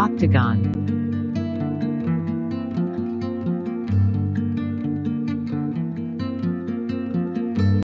Octagon.